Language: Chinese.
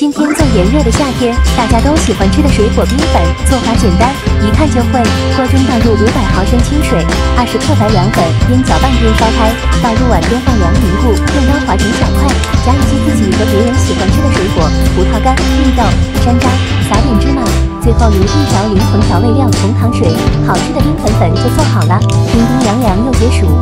今天最炎热的夏天，大家都喜欢吃的水果冰粉，做法简单，一看就会。锅中倒入五百毫升清水，二十克白凉粉，边搅拌边烧开，倒入碗边放凉凝固，用刀划成小块，加一些自己和别人喜欢吃的水果，葡萄干、绿豆、山楂，撒点芝麻，最后淋一勺灵魂调味料红糖水，好吃的冰粉粉就做好了，冰冰凉凉又解暑。